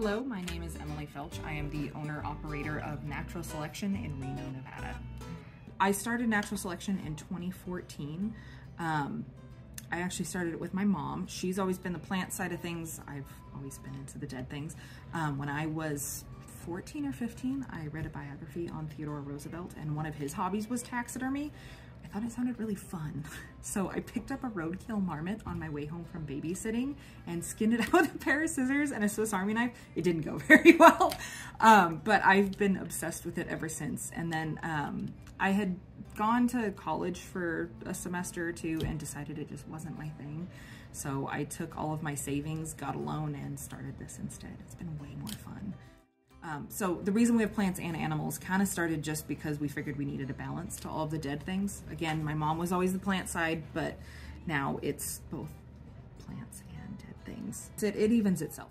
Hello, my name is Emily Felch. I am the owner operator of Natural Selection in Reno, Nevada. I started Natural Selection in 2014. Um, I actually started it with my mom. She's always been the plant side of things. I've always been into the dead things. Um, when I was 14 or 15, I read a biography on Theodore Roosevelt and one of his hobbies was taxidermy. Thought it sounded really fun. So I picked up a roadkill marmot on my way home from babysitting and skinned it out with a pair of scissors and a Swiss Army knife. It didn't go very well, um, but I've been obsessed with it ever since. And then um, I had gone to college for a semester or two and decided it just wasn't my thing. So I took all of my savings, got a loan, and started this instead. It's been way more fun. Um, so the reason we have plants and animals kind of started just because we figured we needed a balance to all of the dead things. Again, my mom was always the plant side, but now it's both plants and dead things. It, it evens itself